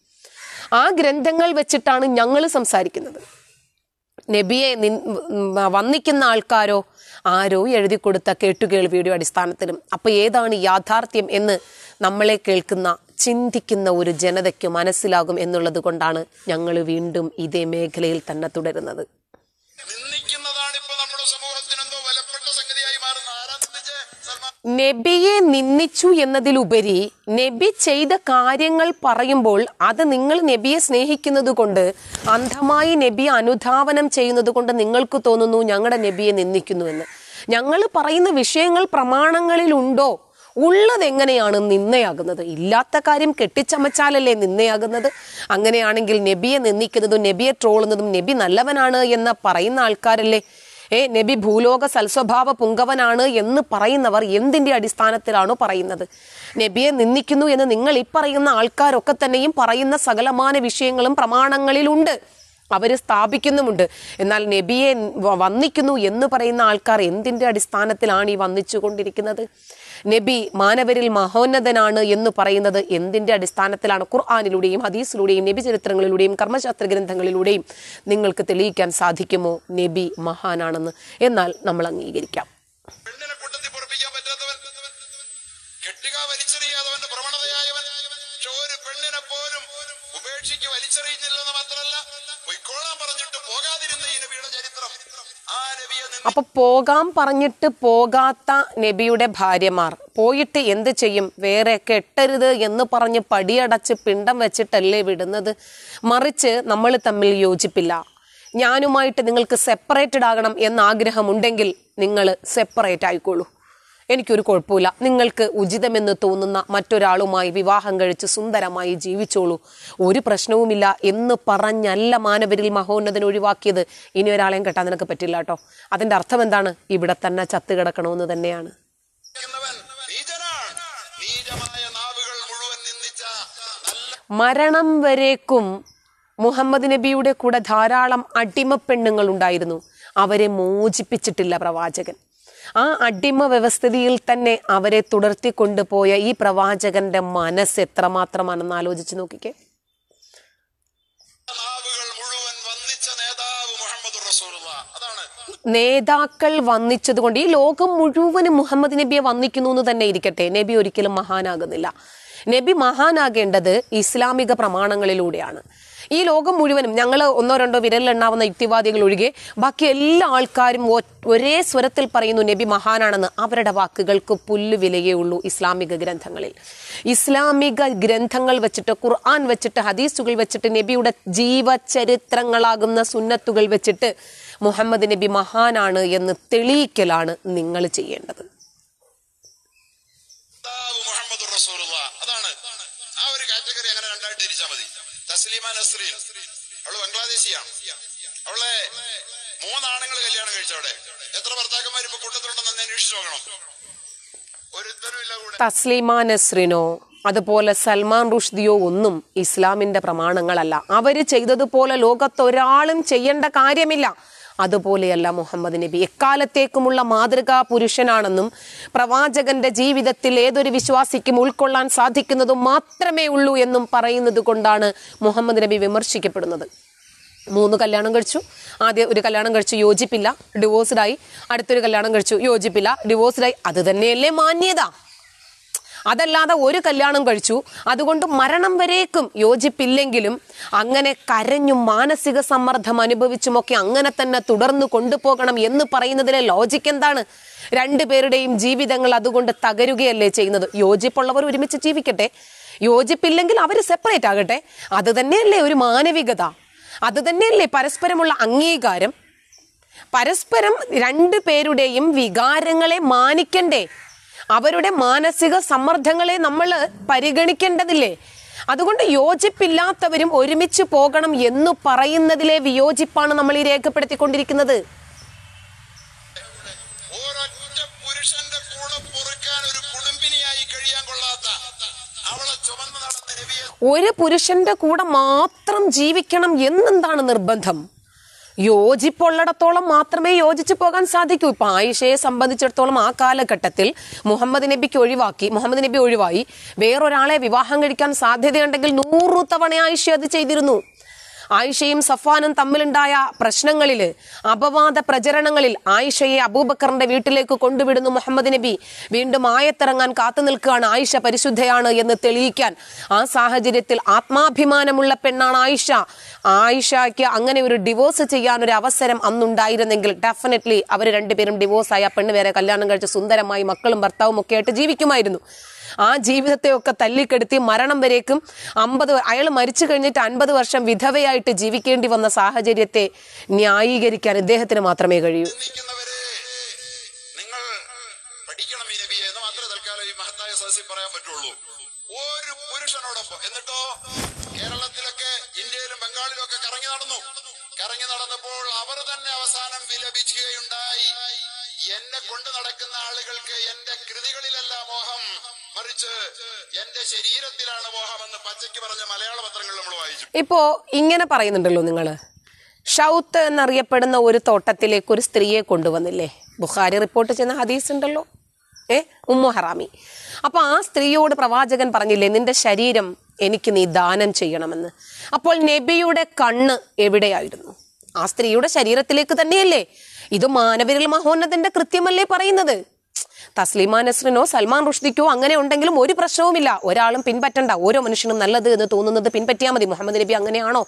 ആ ഗ്രന്ഥങ്ങൾ വെച്ചിട്ടാണ് ഞങ്ങൾ സംസാരിക്കുന്നത്. നബിയെ നിൻ- വന്നിക്കുന്ന ആൾക്കാരോ ആരോ എഴുതി കൊടുത്ത കേട്ടുകേൾവിയുടെ അടിസ്ഥാനത്തിലും അപ്പോൾ ഏതാണ് യാഥാർത്ഥ്യം എന്ന് നമ്മളെ കേൾക്കുന്ന ചിന്തിക്കുന്ന ഒരു ജനതയ്ക്ക് മനസ്സിലാകും എന്നുള്ളത് കൊണ്ടാണ് ഞങ്ങൾ വീണ്ടും ഇതേ മേഖലയിൽ തന്നെ തുടരുന്നത്. നിന്ദിക്കുന്നതാണ് ഇപ്പോൾ നമ്മുടെ സമൂഹത്തിന് നബിയെ നിന്ദിച്ചു എന്നതിലുപരി നബി ചെയ്ത കാര്യങ്ങൾ പറയുമ്പോൾ അത് നിങ്ങൾ നബിയെ സ്നേഹിക്കുന്നത് കൊണ്ട് അന്ധമായി നബിയെ അനുധാവനം ചെയ്യുന്നത് കൊണ്ട് നിങ്ങൾക്ക് തോന്നുന്നു ഞങ്ങളുടെ നബിയെ നിന്ദിക്കുന്നു എന്ന്. ഞങ്ങൾ പറയുന്ന വിഷയങ്ങൾ പ്രമാണങ്ങളിലുണ്ടോ ഉള്ളത് എങ്ങനെയാണ് നിന്നയാകുന്നത് ഇല്ലാത്ത കാര്യം കെട്ടിച്ചമച്ചാലല്ലേ നിന്നയാകുന്നത് അങ്ങനെയാണെങ്കിൽ നബിയെ നിന്ദിക്കുന്നതും നബിയെ ട്രോളുന്നതും നബി നല്ലവനാണ് എന്ന് പറയുന്ന ആൾക്കാരല്ലേ? ഏ നബി ഭൂലോക സൽസ്വഭാവ പുങ്കവനാണ് എന്ന് പറയുന്നവർ എന്തിന്റെ അടിസ്ഥാനത്തിലാണോ പറയുന്നത്? നബിയെ നിന്ദിക്കുന്നു എന്ന് നിങ്ങൾ ഈ പറയുന്ന ആൾക്കാരൊക്കെ തന്നെയും പറയുന്ന സകലമാന വിഷയങ്ങളും പ്രമാണങ്ങളിലുണ്ട്. അവർ സ്ഥാപിക്കുന്നുമുണ്ട്. എന്നാൽ നബിയെ വന്നിക്കുന്നു എന്ന് പറയുന്ന ആൾക്കാർ എന്തിന്റെ അടിസ്ഥാനത്തിലാണ് ഈ വന്ദിച്ചുകൊണ്ടിരിക്കുന്നത്? നബി മാനവരിൽ മഹോന്നതനാണ് എന്ന് പറയുന്നത് എന്തിന്റെ അടിസ്ഥാനത്തിലാണ്? ഖുർആാനിലൂടെയും ഹദീസിലൂടെയും നബി ചരിത്രങ്ങളിലൂടെയും കർമ്മശാസ്ത്ര ഗ്രന്ഥങ്ങളിലൂടെയും നിങ്ങൾക്ക് തെളിയിക്കാൻ സാധിക്കുമോ? നബി മഹാനാണെന്ന്. എന്നാൽ നമ്മൾ അംഗീകരിക്കാം. അപ്പൊ പോകാൻ പറഞ്ഞിട്ട് പോകാത്ത നബിയുടെ ഭാര്യമാർ പോയിട്ട് എന്ത് ചെയ്യും? വേറെ കെട്ടരുത് എന്ന് പറഞ്ഞ് പടിയടച്ച് പിണ്ടം വെച്ചിട്ടല്ലേ വിടുന്നത്? മറിച്ച് നമ്മൾ തമ്മിൽ യോജിപ്പില്ല. ഞാനുമായിട്ട് നിങ്ങൾക്ക് സെപ്പറേറ്റഡ് ആകണം എന്ന ആഗ്രഹമുണ്ടെങ്കിൽ നിങ്ങൾ സെപ്പറേറ്റ് ആയിക്കോളൂ. എനിക്കൊരു കുഴപ്പമില്ല. നിങ്ങൾക്ക് ഉചിതമെന്ന് തോന്നുന്ന മറ്റൊരാളുമായി വിവാഹം കഴിച്ച് സുന്ദരമായി ജീവിച്ചോളൂ. ഒരു പ്രശ്നവുമില്ല എന്ന് പറഞ്ഞല്ല മാനവരിൽ മഹോന്നതൻ ഒഴിവാക്കിയത്. ഇനി ഒരാളെയും കെട്ടാൻ നിനക്ക് പറ്റില്ല കേട്ടോ. അതിന്റെ അർത്ഥം എന്താണ്? ഇവിടെ തന്നെ ചത്ത് കിടക്കണമെന്ന് തന്നെയാണ്. മരണം വരേക്കും മുഹമ്മദ് നബിയുടെ കൂടെ ധാരാളം അടിമപ്പെണ്ണുങ്ങൾ ഉണ്ടായിരുന്നു. അവരെ മോചിപ്പിച്ചിട്ടില്ല പ്രവാചകൻ. ആ അടിമ വ്യവസ്ഥിതിയിൽ തന്നെ അവരെ തുടർത്തി കൊണ്ടുപോയ ഈ പ്രവാചകന്റെ മനസ്സ് എത്രമാത്രമാണെന്ന് ആലോചിച്ച് നോക്കിക്കേ. നേതാക്കൾ വന്നിച്ചതുകൊണ്ട് ഈ ലോകം മുഴുവനും മുഹമ്മദ് നബിയെ വന്നിക്കുന്നു എന്ന് തന്നെ ഇരിക്കട്ടെ. നബി ഒരിക്കലും മഹാനാകുന്നില്ല. നബി മഹാനാകേണ്ടത് ഇസ്ലാമിക പ്രമാണങ്ങളിലൂടെയാണ്. ഈ ലോകം മുഴുവനും ഞങ്ങൾ ഒന്നോ രണ്ടോ വിരലിലെണ്ണാവുന്ന യുക്തിവാദികൾ ഒഴികെ ബാക്കി എല്ലാ ആൾക്കാരും ഒരേ സ്വരത്തിൽ പറയുന്നു നബി മഹാനാണെന്ന്. അവരുടെ വാക്കുകൾക്ക് പുല്ല് വിലയേ ഉള്ളൂ ഇസ്ലാമിക ഗ്രന്ഥങ്ങളിൽ. ഇസ്ലാമിക ഗ്രന്ഥങ്ങൾ വെച്ചിട്ട് ഖുർആൻ വെച്ചിട്ട് ഹദീസുകൾ വെച്ചിട്ട് നബിയുടെ ജീവചരിത്രങ്ങളാകുന്ന സുന്നത്തുകൾ വെച്ചിട്ട് മുഹമ്മദ് നബി മഹാനാണ് എന്ന് തെളിയിക്കലാണ് നിങ്ങൾ ചെയ്യേണ്ടത്. ബംഗ്ലാദേശിയാണ് അവളെ മൂന്നാണുങ്ങൾ കല്യാണം കഴിച്ചവിടെ. എത്ര ഭർത്താക്കന്മാർ ഇപ്പൊ കൂട്ടത്തിലുണ്ടെന്ന് അന്വേഷിച്ചു നോക്കണം. തസ്ലിമ നസ്രിനോ അതുപോലെ സൽമാൻ റുഷ്ദിയോ ഒന്നും ഇസ്ലാമിന്റെ പ്രമാണങ്ങളല്ല. അവർ ചെയ്തതുപോലെ ലോകത്ത് ഒരാളും ചെയ്യേണ്ട കാര്യമില്ല. അതുപോലെയല്ല മുഹമ്മദ് നബി. എക്കാലത്തേക്കുമുള്ള മാതൃകാ പുരുഷനാണെന്നും പ്രവാചകന്റെ ജീവിതത്തിൽ ഏതൊരു വിശ്വാസിക്കും ഉൾക്കൊള്ളാൻ സാധിക്കുന്നതും മാത്രമേ ഉള്ളൂ എന്നും പറയുന്നത് കൊണ്ടാണ് മുഹമ്മദ് നബി വിമർശിക്കപ്പെടുന്നത്. മൂന്ന് കല്യാണം കഴിച്ചു. ആദ്യം ഒരു കല്യാണം കഴിച്ചു യോജിപ്പില്ല ഡിവോഴ്സ്ഡായി. അടുത്തൊരു കല്യാണം കഴിച്ചു യോജിപ്പില്ല ഡിവോഴ്സ്ഡായി. അത് തന്നെയല്ലേ മാന്യത? അതല്ലാതെ ഒരു കല്യാണം കഴിച്ചു അതുകൊണ്ട് മരണം വരേക്കും യോജിപ്പില്ലെങ്കിലും അങ്ങനെ കരഞ്ഞും മാനസിക സമ്മർദ്ദം അനുഭവിച്ചുമൊക്കെ അങ്ങനെ തന്നെ തുടർന്ന് കൊണ്ടുപോകണം എന്ന് പറയുന്നതിലെ ലോജിക്ക് എന്താണ്? രണ്ടുപേരുടെയും ജീവിതങ്ങൾ അതുകൊണ്ട് തകരുകയല്ലേ ചെയ്യുന്നത്? യോജിപ്പുള്ളവർ ഒരുമിച്ച് ജീവിക്കട്ടെ. യോജിപ്പില്ലെങ്കിൽ അവർ സെപ്പറേറ്റ് ആകട്ടെ. അത് തന്നെയല്ലേ ഒരു മാനവികത? അത് തന്നെയല്ലേ പരസ്പരമുള്ള അംഗീകാരം? പരസ്പരം രണ്ടു പേരുടെയും വികാരങ്ങളെ മാനിക്കണ്ടേ? അവരുടെ മാനസിക സമ്മർദ്ദങ്ങളെ നമ്മൾ പരിഗണിക്കേണ്ടതില്ലേ? അതുകൊണ്ട് യോജിപ്പില്ലാത്തവരും ഒരുമിച്ച് പോകണം എന്ന് പറയുന്നതിലെ വിയോജിപ്പാണ് നമ്മൾ ഈ രേഖപ്പെടുത്തിക്കൊണ്ടിരിക്കുന്നത്. ഒരു പുരുഷന്റെ കൂടെ മാത്രം ജീവിക്കണം എന്നെന്താണ് നിർബന്ധം? യോജിപ്പുള്ളിടത്തോളം മാത്രമേ യോജിച്ചു പോകാൻ സാധിക്കൂ. ഇപ്പൊ ആയിഷയെ സംബന്ധിച്ചിടത്തോളം ആ കാലഘട്ടത്തിൽ മുഹമ്മദ് നബിക്ക് ഒഴിവാക്കി മുഹമ്മദ് നബി ഒഴിവായി. വേറൊരാളെ വിവാഹം കഴിക്കാൻ സാധ്യതയുണ്ടെങ്കിൽ നൂറു തവണ ആയിഷ അത് ചെയ്തിരുന്നു. ആയിഷയും സഫാനും തമ്മിലുണ്ടായ പ്രശ്നങ്ങളിൽ അപവാദ പ്രചരണങ്ങളിൽ ആയിഷയെ അബൂബക്കറിന്റെ വീട്ടിലേക്ക് കൊണ്ടുവിടുന്നു മുഹമ്മദ് നബി. വീണ്ടും ആയത്തിറങ്ങാൻ കാത്തു നിൽക്കുകയാണ് ആയിഷ പരിശുദ്ധയാണ് എന്ന് തെളിയിക്കാൻ. ആ സാഹചര്യത്തിൽ ആത്മാഭിമാനമുള്ള പെണ്ണാണ് ആയിഷ. ആയിഷയ്ക്ക് അങ്ങനെ ഒരു ഡിവോഴ്സ് ചെയ്യാൻ ഒരു അവസരം അന്നുണ്ടായിരുന്നെങ്കിൽ ഡെഫിനറ്റ്ലി അവർ രണ്ടുപേരും ഡിവോഴ്സ് ആയ പെണ്ണ് വേറെ കല്യാണം കഴിച്ച് സുന്ദരമായി മക്കളും ഭർത്താവും ഒക്കെ ആയിട്ട് ജീവിക്കുമായിരുന്നു. ആ ജീവിതത്തെയൊക്കെ തല്ലിക്കെടുത്തി മരണം വരേക്കും അമ്പത് അയാൾ മരിച്ചു കഴിഞ്ഞിട്ട് അൻപത് വർഷം വിധവയായിട്ട് ജീവിക്കേണ്ടി വന്ന സാഹചര്യത്തെ ന്യായീകരിക്കാൻ ഇദ്ദേഹത്തിന് മാത്രമേ കഴിയൂ. പഠിക്കണം ഈ നബിയെ. എന്ന് മാത്രമേ തൽക്കാലം ഈ മഹത്തായ സദസ്സിൽ പറയാൻ പറ്റുള്ളൂ. ഒരു പുരുഷനോടൊപ്പം. എന്നിട്ടോ? കേരളത്തിലൊക്കെ ഇന്ത്യയിലും ബംഗാളിലും ഒക്കെ കറങ്ങി നടന്നു. കറങ്ങി നടന്നപ്പോൾ അവർ തന്നെ അവസാനം വിലപിക്കുകയുണ്ടായി എന്നെ കൊണ്ട് നടക്കുന്ന ആളുകൾക്ക് എന്റെ കൃതികളിലല്ല മോഹം. മറിച്ച് എന്റെ ശരീരത്തിലാണ് മോഹം എന്ന് പച്ചയ്ക്ക് പറഞ്ഞ മലയാള പത്രങ്ങൾ നമ്മൾ വായിച്ചു. ഇപ്പോ ഇങ്ങനെ പറയുന്നുണ്ടല്ലോ നിങ്ങൾ. ഷൗത്ത് എന്നറിയപ്പെടുന്ന ഒരു തോട്ടത്തിലേക്ക് ഒരു സ്ത്രീയെ കൊണ്ടുവന്നില്ലേ? ബുഖാരി റിപ്പോർട്ട് ചെയ്യുന്ന ഹദീസ് ഉണ്ടല്ലോ. ഏ? ഉമ്മു ഹറാമി. അപ്പൊ ആ സ്ത്രീയോട് പ്രവാചകൻ പറഞ്ഞില്ലേ നിന്റെ ശരീരം എനിക്ക് നീ ദാനം ചെയ്യണമെന്ന്. അപ്പോൾ നബിയുടെ കണ്ണ് എവിടെയായിരുന്നു? ആ സ്ത്രീയുടെ ശരീരത്തിലേക്ക് തന്നെയല്ലേ. ഇത് മാനവിരൽ മഹോന്നതന്റെ കൃത്യമല്ലേ പറയുന്നത്? തസ്ലിമ നസ്രിനോ സൽമാൻ റുഷ്ദിക്കോ അങ്ങനെ ഉണ്ടെങ്കിലും ഒരു പ്രശ്നവുമില്ല. ഒരാളും പിൻപറ്റണ്ട. ഓരോ മനുഷ്യനും നല്ലത് എന്ന് തോന്നുന്നത് പിൻപറ്റിയാൽ മതി. മുഹമ്മദ് നബി അങ്ങനെയാണോ?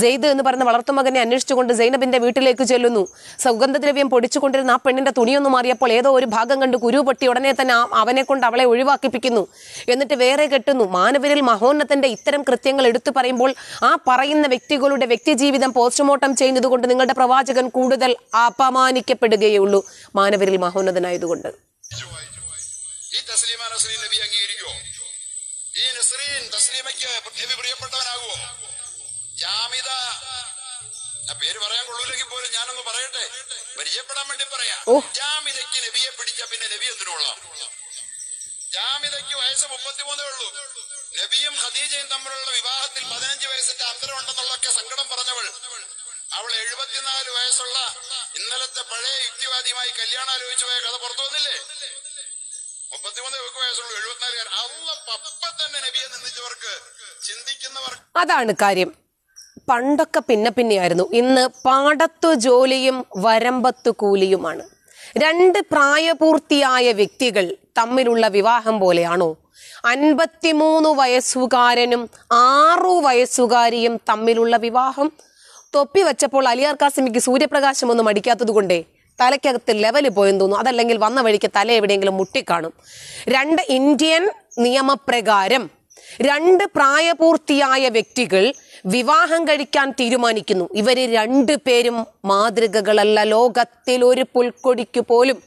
സെയ്ദ് എന്ന് പറയുന്ന വളർത്തുമകനെ അന്വേഷിച്ചുകൊണ്ട് സൈനബിന്റെ വീട്ടിലേക്ക് ചെല്ലുന്നു. സുഗന്ധദ്രവ്യം പൊടിച്ചുകൊണ്ടിരുന്ന ആ പെണ്ണിന്റെ തുണിയൊന്നും മാറിയപ്പോൾ ഏതോ ഒരു ഭാഗം കണ്ട് കുരു പൊട്ടി ഉടനെ തന്നെ അവനെ കൊണ്ട് അവളെ ഒഴിവാക്കിപ്പിക്കുന്നു. എന്നിട്ട് വേറെ കെട്ടുന്നു. മാനവരിൽ മഹോന്നതന്റെ ഇത്തരം കൃത്യങ്ങൾ എടുത്തു പറയുമ്പോൾ ആ പറയുന്ന വ്യക്തികളുടെ വ്യക്തിജീവിതം പോസ്റ്റ്മോർട്ടം ചെയ്യുന്നത് കൊണ്ട് നിങ്ങളുടെ പ്രവാചകൻ കൂടുതൽ അപമാനിക്കപ്പെടുകയുള്ളൂ മാനവരിൽ മഹോന്നതനായതുകൊണ്ട്. ഈ തസ്ലീമ നസ്രീൻ നബി അംഗീകരിക്കുമോ ഈ നസ്രീൻ തസ്ലീമയ്ക്ക് നബി പ്രിയപ്പെട്ടവനാകുമോ ജാമിത. ആ പേര് പറയാൻ കൊള്ളൂലെങ്കിൽ പോലും ഞാനൊന്ന് പറയട്ടെ? പരിചയപ്പെടാൻ വേണ്ടി പറയാം. ജാമിതയ്ക്ക് നബിയെ പിടിച്ച പിന്നെ നബി എന്തിനുള്ള ജാമിതയ്ക്ക് വയസ്സ് മുപ്പത്തിമൂന്നേ ഉള്ളൂ. നബിയും ഖദീജയും തമ്മിലുള്ള വിവാഹത്തിൽ പതിനഞ്ച് വയസ്സിന്റെ അന്തരം ഉണ്ടെന്നുള്ളൊക്കെ സങ്കടം പറഞ്ഞവൾ. അവൾ എഴുപത്തിനാല് വയസ്സുള്ള ഇന്നലത്തെ പഴയ യുക്തിവാദിയുമായി കല്യാണം ആലോചിച്ചു പോയ കഥ പുറത്തു വന്നില്ലേ? മുപ്പത്തിമൂന്ന് വയസ്സുള്ളൂ എഴുപത്തിനാലുകാരൻ അള്ള പപ്പ തന്നെ നബിയെ നിന്ദിച്ചവർക്ക് ചിന്തിക്കുന്നവർ അതാണ് കാര്യം. പണ്ടൊക്കെ പിന്നെ പിന്നെയായിരുന്നു. ഇന്ന് പാടത്തു ജോലിയും വരമ്പത്തു കൂലിയുമാണ്. രണ്ട് പ്രായപൂർത്തിയായ വ്യക്തികൾ തമ്മിലുള്ള വിവാഹം പോലെയാണോ? അൻപത്തിമൂന്ന് വയസ്സുകാരനും ആറു വയസ്സുകാരിയും തമ്മിലുള്ള വിവാഹം? തൊപ്പി വെച്ചപ്പോൾ അലിയാർ കാസിമിക്ക് സൂര്യപ്രകാശം ഒന്നും അടിക്കാത്തത് കൊണ്ടേ തലയ്ക്കകത്ത് ലെവൽ പോയെന്ന് തോന്നുന്നു. അതല്ലെങ്കിൽ വന്ന വഴിക്ക് തല എവിടെയെങ്കിലും മുട്ടിക്കാണും. രണ്ട് ഇന്ത്യൻ നിയമപ്രകാരം രണ്ട് പ്രായപൂർത്തിയായ വ്യക്തികൾ വിവാഹം കഴിക്കാൻ തീരുമാനിക്കുന്നു. ഇവർ രണ്ടു പേരും മാതൃകകളല്ല. ലോകത്തിൽ ഒരു പുൽക്കൊടിക്ക് പോലും.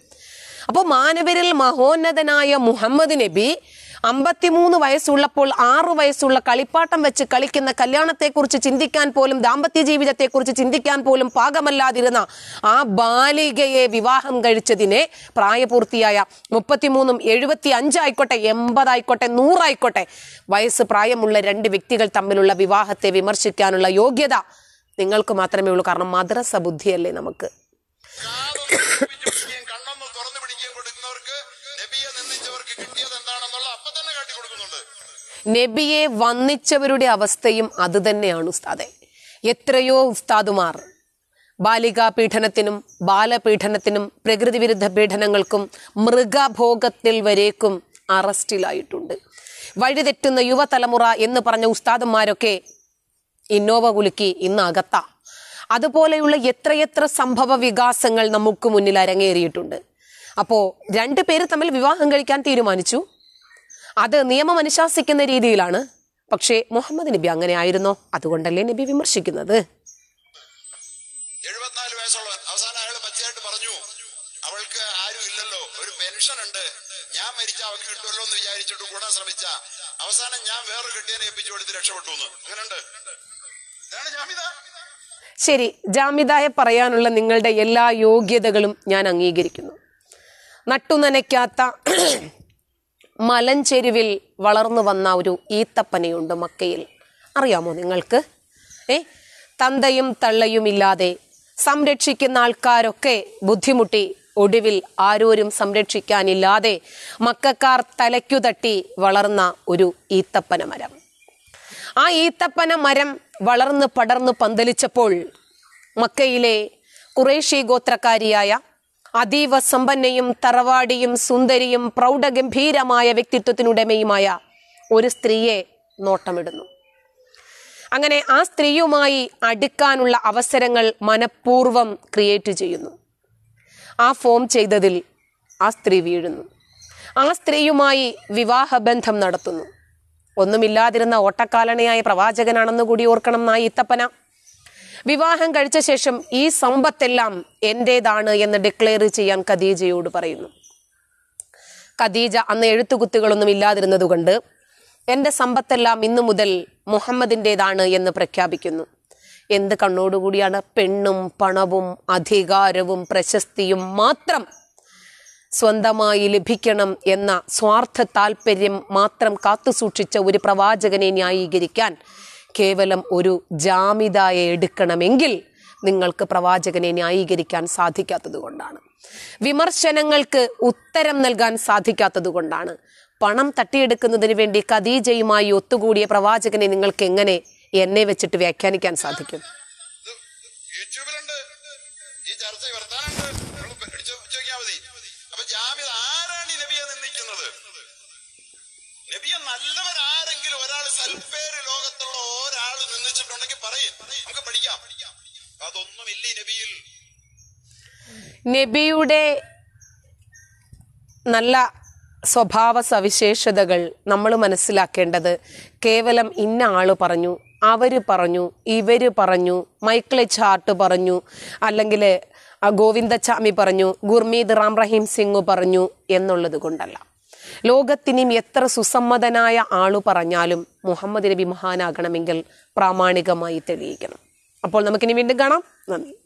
അപ്പോൾ മാനവരിൽ മഹോന്നതനായ മുഹമ്മദ് നബി അമ്പത്തിമൂന്ന് വയസ്സുള്ളപ്പോൾ ആറു വയസ്സുള്ള കളിപ്പാട്ടം വെച്ച് കളിക്കുന്ന കല്യാണത്തെക്കുറിച്ച് ചിന്തിക്കാൻ പോലും ദാമ്പത്യ ജീവിതത്തെക്കുറിച്ച് ചിന്തിക്കാൻ പോലും പാകമല്ലാതിരുന്ന ആ ബാലികയെ വിവാഹം കഴിച്ചതിനെ പ്രായപൂർത്തിയായ മുപ്പത്തിമൂന്നും എഴുപത്തി അഞ്ചായിക്കോട്ടെ എൺപതായിക്കോട്ടെ നൂറായിക്കോട്ടെ വയസ്സ് പ്രായമുള്ള രണ്ട് വ്യക്തികൾ തമ്മിലുള്ള വിവാഹത്തെ വിമർശിക്കാനുള്ള യോഗ്യത നിങ്ങൾക്ക് മാത്രമേ ഉള്ളൂ. കാരണം മദ്രസ ബുദ്ധിയല്ലേ നമുക്ക്. നബിയെ വന്നിച്ചവരുടെ അവസ്ഥയും അതുതന്നെയാണ് ഉസ്താദെ. എത്രയോ ഉസ്താദുമാർ ബാലികാ പീഡനത്തിനും ബാലപീഡനത്തിനും പ്രകൃതി വിരുദ്ധ പീഡനങ്ങൾക്കും മൃഗഭോഗത്തിൽ വരേക്കും അറസ്റ്റിലായിട്ടുണ്ട്. വഴിതെറ്റുന്ന യുവതലമുറ എന്ന് പറഞ്ഞ ഉസ്താദന്മാരൊക്കെ ഇന്നോവ കുലുക്കി ഇന്ന് അകത്ത. അതുപോലെയുള്ള എത്രയെത്ര സംഭവ വികാസങ്ങൾ നമുക്ക് മുന്നിൽ അരങ്ങേറിയിട്ടുണ്ട്. അപ്പോൾ രണ്ടു പേര് തമ്മിൽ വിവാഹം കഴിക്കാൻ തീരുമാനിച്ചു. അത് നിയമം അനുശാസിക്കുന്ന രീതിയിലാണ്. പക്ഷേ മുഹമ്മദ് നബി അങ്ങനെ ആയിരുന്നോ അതുകൊണ്ടല്ലേ നബി വിമർശിക്കുന്നത്. എഴുപത്തിനാല് വയസ്സുള്ളവൻ. അവസാനം അയാൾ പച്ചയായിട്ട് പറഞ്ഞു അവൾക്ക് ആരും ഇല്ലല്ലോ. ഒരു പെൻഷൻ ഉണ്ട്. ഞാൻ മരിച്ച അവൾക്ക് കിട്ടുമല്ലോ എന്ന് വിചാരിച്ചിട്ട് കൂടാൻ ശ്രമിച്ച. അവസാനം ഞാൻ വേറെ കെട്ടിയനെ ഏൽപ്പിച്ചു കൊടുത്ത് രക്ഷപ്പെട്ടു എന്ന്. അങ്ങനെയുണ്ട് ഇതാണ് ജാമ്യത. ശരി ജാമിതായ പറയാനുള്ള നിങ്ങളുടെ എല്ലാ യോഗ്യതകളും ഞാൻ അംഗീകരിക്കുന്നു. നട്ടുനനയ്ക്കാത്ത മലഞ്ചെരുവിൽ വളർന്നു വന്ന ഒരു ഈത്തപ്പനയുണ്ട് മക്കയിൽ. അറിയാമോ നിങ്ങൾക്ക്? ഏ? തന്തയും തള്ളയും ഇല്ലാതെ സംരക്ഷിക്കുന്ന ആൾക്കാരൊക്കെ ബുദ്ധിമുട്ടി ഒടുവിൽ ആരോരും സംരക്ഷിക്കാനില്ലാതെ മക്കാർ തലയ്ക്കു തട്ടി വളർന്ന ഒരു ഈത്തപ്പന മരം. ആ ഈത്തപ്പന മരം വളർന്ന് പടർന്ന് പന്തലിച്ചപ്പോൾ മക്കയിലെ കുറേശി ഗോത്രക്കാരിയായ അതീവ സമ്പന്നയും തറവാടിയും സുന്ദരിയും പ്രൗഢഗംഭീരമായ വ്യക്തിത്വത്തിനുടമയുമായ ഒരു സ്ത്രീയെ നോട്ടമിടുന്നു. അങ്ങനെ ആ സ്ത്രീയുമായി അടുക്കാനുള്ള അവസരങ്ങൾ മനഃപൂർവം ക്രിയേറ്റ് ചെയ്യുന്നു. ആ ഫോം ചെയ്തതിൽ ആ സ്ത്രീ വീഴുന്നു. ആ സ്ത്രീയുമായി വിവാഹബന്ധം നടത്തുന്നു. ഒന്നുമില്ലാതിരുന്ന ഓട്ടക്കാലണയായ പ്രവാചകനാണെന്ന് കൂടി ഓർക്കണം നായി ഈത്തപ്പന വിവാഹം കഴിച്ച ശേഷം ഈ സമ്പത്തെല്ലാം എന്റേതാണ് എന്ന് ഡിക്ലെയർ ചെയ്യാൻ ഖദീജയോട് പറയുന്നു. ഖദീജ അന്ന് എഴുത്തുകുത്തുകളൊന്നും ഇല്ലാതിരുന്നതുകൊണ്ട് എന്റെ സമ്പത്തെല്ലാം ഇന്നു മുതൽ മുഹമ്മദിന്റെതാണ് എന്ന് പ്രഖ്യാപിക്കുന്നു. എന്ത് കണ്ണോടുകൂടിയാണ് പെണ്ണും പണവും അധികാരവും പ്രശസ്തിയും മാത്രം സ്വന്തമായി ലഭിക്കണം എന്ന സ്വാർത്ഥ താല്പര്യം മാത്രം കാത്തുസൂക്ഷിച്ച ഒരു പ്രവാചകനെ ന്യായീകരിക്കാൻ കേവലം ഒരു ജാമിതായെ എടുക്കണമെങ്കിൽ നിങ്ങൾക്ക് പ്രവാചകനെ ന്യായീകരിക്കാൻ സാധിക്കാത്തത് കൊണ്ടാണ്. വിമർശനങ്ങൾക്ക് ഉത്തരം നൽകാൻ സാധിക്കാത്തത് കൊണ്ടാണ്. പണം തട്ടിയെടുക്കുന്നതിന് വേണ്ടി ഖദീജയുമായി ഒത്തുകൂടിയ പ്രവാചകനെ നിങ്ങൾക്ക് എങ്ങനെ എന്നെ വെച്ചിട്ട് വ്യാഖ്യാനിക്കാൻ സാധിക്കും? നബിയുടെ നല്ല സ്വഭാവ സവിശേഷതകൾ നമ്മൾ മനസ്സിലാക്കേണ്ടത് കേവലം ഇന്ന ആൾ പറഞ്ഞു അവർ പറഞ്ഞു ഇവർ പറഞ്ഞു മൈക്കിൾ ചാർട്ട് പറഞ്ഞു അല്ലെങ്കിൽ ഗോവിന്ദച്ചാമി പറഞ്ഞു ഗുർമീത് റാം റഹീം സിംഗ് പറഞ്ഞു എന്നുള്ളത് കൊണ്ടല്ല. ലോകത്തിനും എത്ര സുസമ്മതനായ ആൾ പറഞ്ഞാലും മുഹമ്മദ് നബി മഹാനാകണമെങ്കിൽ പ്രാമാണികമായി തെളിയിക്കണം. അപ്പോൾ നമുക്കിനി വീണ്ടും കാണാം. നന്ദി.